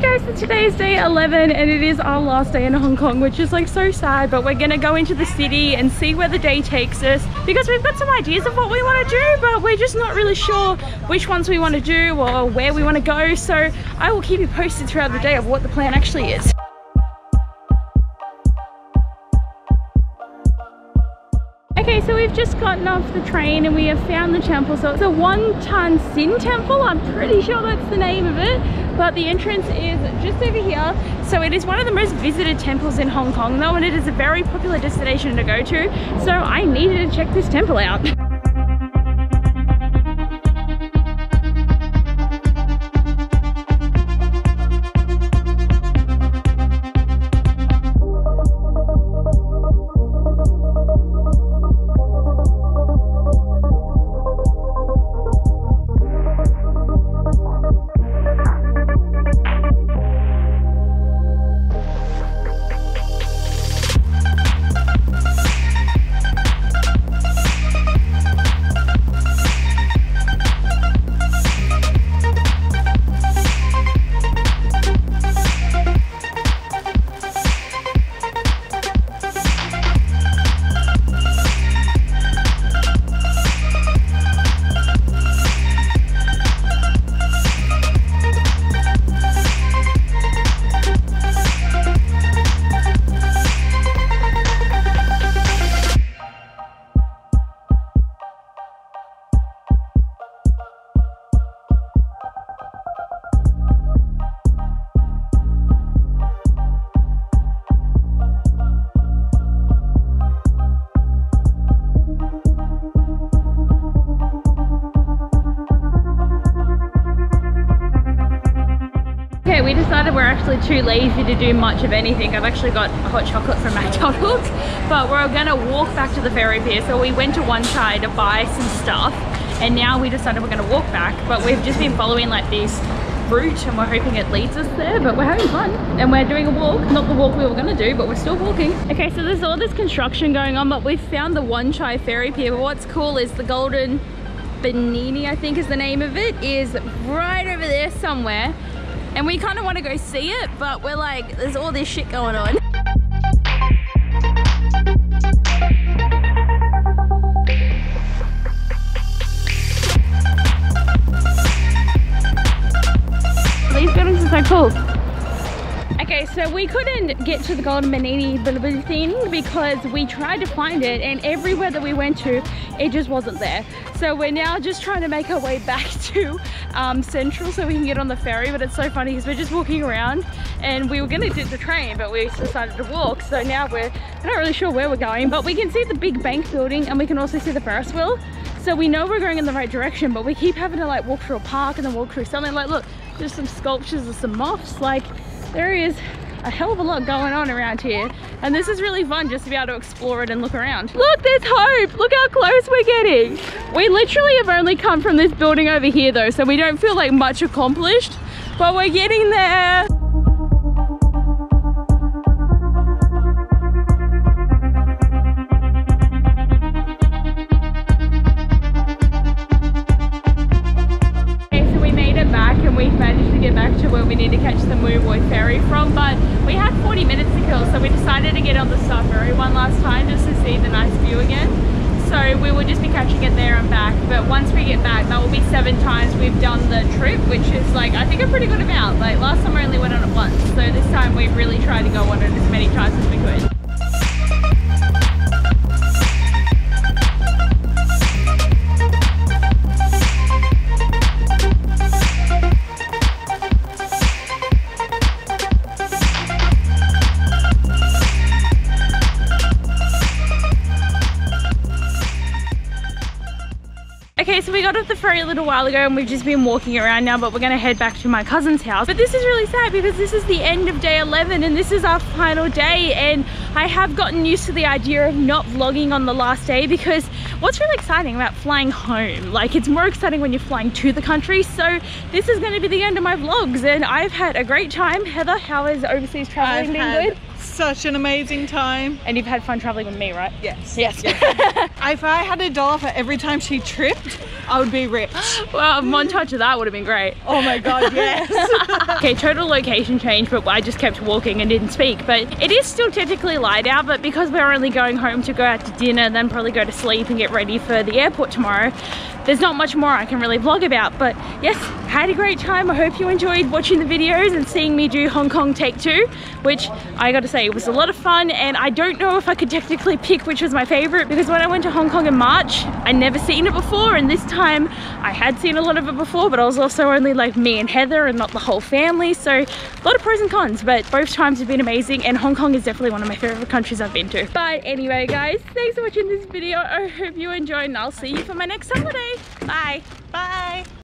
guys, so today is day 11 and it is our last day in Hong Kong, which is like so sad, but we're gonna go into the city and see where the day takes us because we've got some ideas of what we want to do, but we're just not really sure which ones we want to do or where we want to go. So I will keep you posted throughout the day of what the plan actually is. Okay, so we've just gotten off the train and we have found the temple. So it's a Wong Tai Sin temple. I'm pretty sure that's the name of it. But the entrance is just over here. So it is one of the most visited temples in Hong Kong though, and it is a very popular destination to go to. So I needed to check this temple out. Okay, we decided we're actually too lazy to do much of anything. I've actually got hot chocolate from McDonald's, but we're gonna walk back to the ferry pier. So we went to Wan Chai to buy some stuff, and now we decided we're gonna walk back, but we've just been following like this route and we're hoping it leads us there, but we're having fun. And we're doing a walk, not the walk we were gonna do, but we're still walking. Okay, so there's all this construction going on, but we've found the Wan Chai ferry pier. But what's cool is the Golden Bikini, I think is the name of it, is right over there somewhere and we kind of want to go see it but we're like there's all this shit going on. These buildings are so cool Okay, so we couldn't get to the Golden Bikini thing because we tried to find it and everywhere that we went to, it just wasn't there. So we're now just trying to make our way back to um, Central so we can get on the ferry, but it's so funny because we're just walking around and we were gonna do the train, but we decided to walk. So now we're not really sure where we're going, but we can see the big bank building and we can also see the Ferris wheel. So we know we're going in the right direction, but we keep having to like walk through a park and then walk through something like, look, there's some sculptures of some moths. Like there is a hell of a lot going on around here and this is really fun just to be able to explore it and look around. Look there's hope! Look how close we're getting! We literally have only come from this building over here though so we don't feel like much accomplished but we're getting there need to catch the Moo ferry from, but we had 40 minutes to kill, so we decided to get on the Star Ferry one last time just to see the nice view again. So we will just be catching it there and back, but once we get back, that will be seven times we've done the trip, which is like, I think a pretty good amount. Like last time I only went on it once, so this time we've really tried to go on it as many times as we could. Okay, so we got off the ferry a little while ago and we've just been walking around now, but we're gonna head back to my cousin's house. But this is really sad because this is the end of day 11 and this is our final day and I have gotten used to the idea of not vlogging on the last day because what's really exciting about flying home, like it's more exciting when you're flying to the country. So this is gonna be the end of my vlogs and I've had a great time. Heather, how is overseas traveling I've been good? such an amazing time. And you've had fun traveling with me, right? Yes. Yes. If I had a dollar for every time she tripped, I would be rich. Well, a montage of that would have been great. Oh my god, yes. okay, total location change, but I just kept walking and didn't speak. But it is still technically light out, but because we're only going home to go out to dinner, then probably go to sleep and get ready for the airport tomorrow, there's not much more I can really vlog about. But yes, had a great time. I hope you enjoyed watching the videos and seeing me do Hong Kong take two, which I gotta say, it was a lot of fun. And I don't know if I could technically pick which was my favorite because when I went to Hong Kong in March, I'd never seen it before. And this time I had seen a lot of it before, but I was also only like me and Heather and not the whole family. So a lot of pros and cons, but both times have been amazing. And Hong Kong is definitely one of my favorite countries I've been to. But anyway, guys, thanks for watching this video. I hope you enjoyed and I'll see you for my next holiday. Bye. Bye.